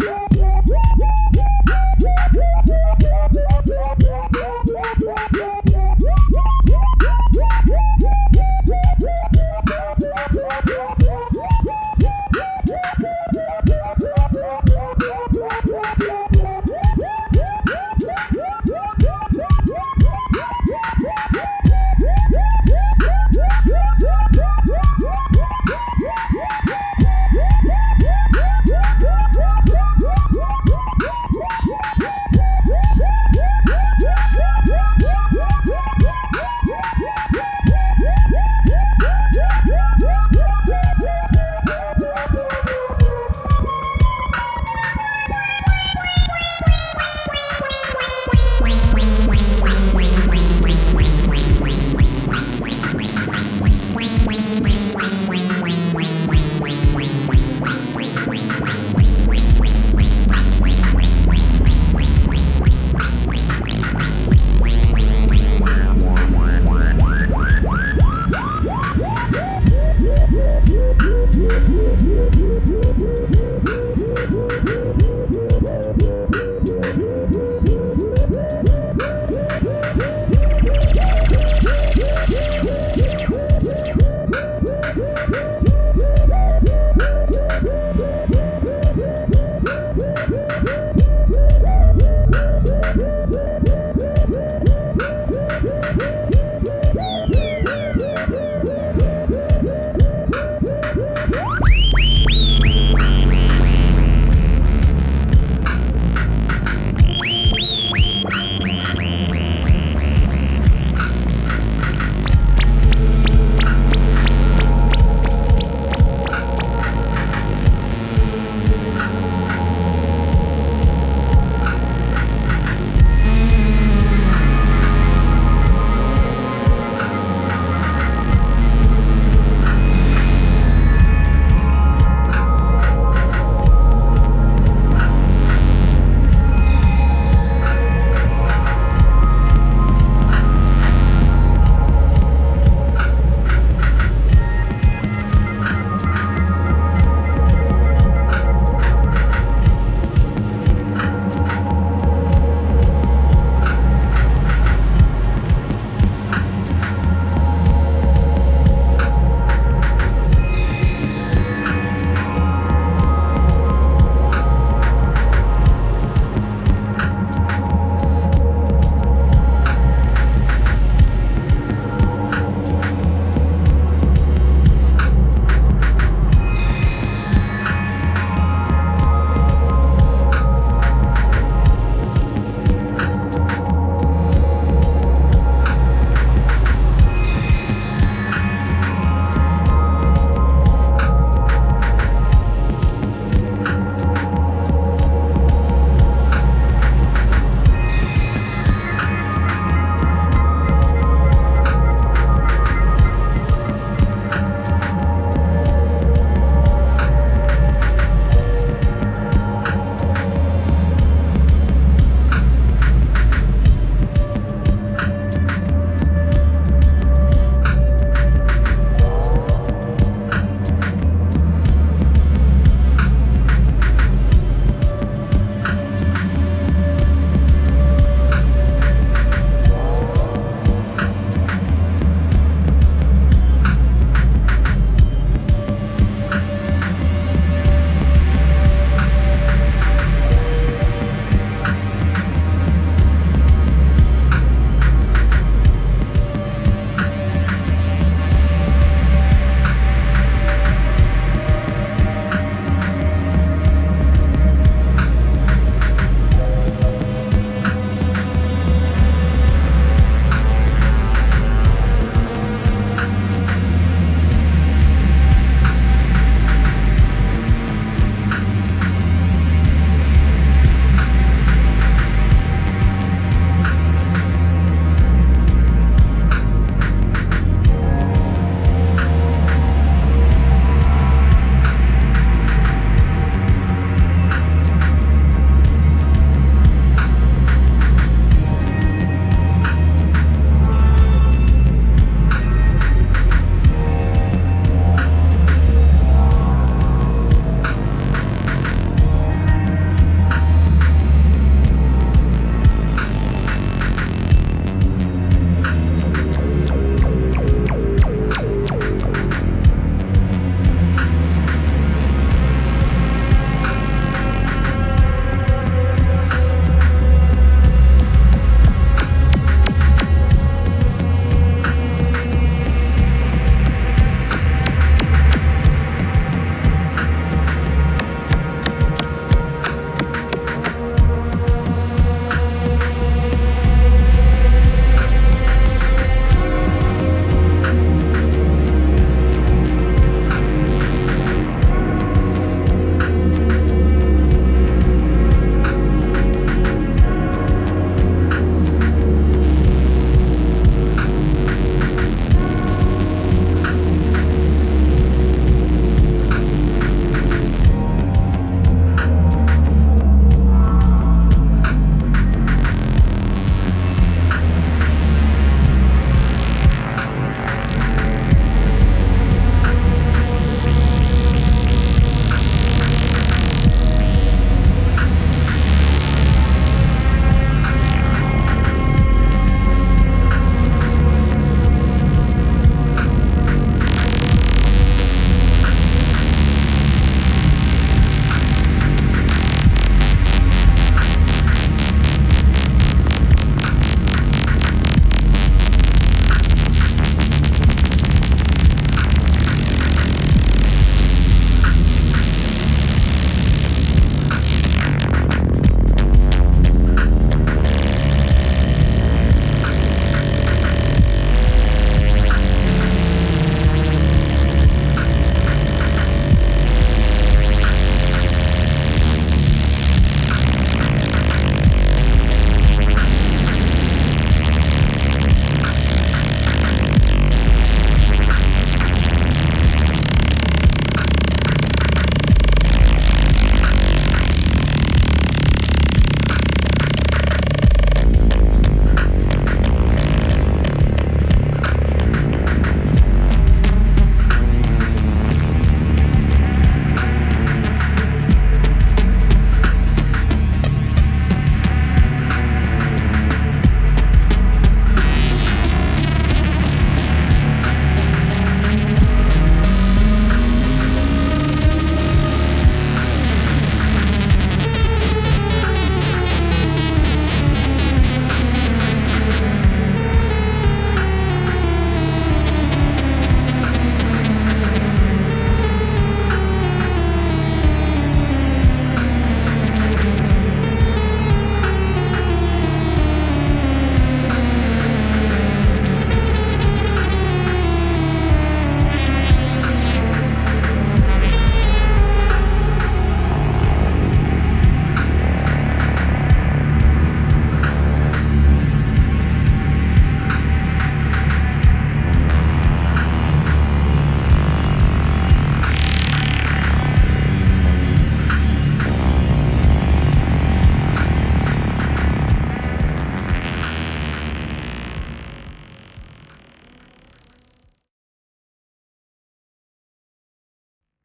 Yeah.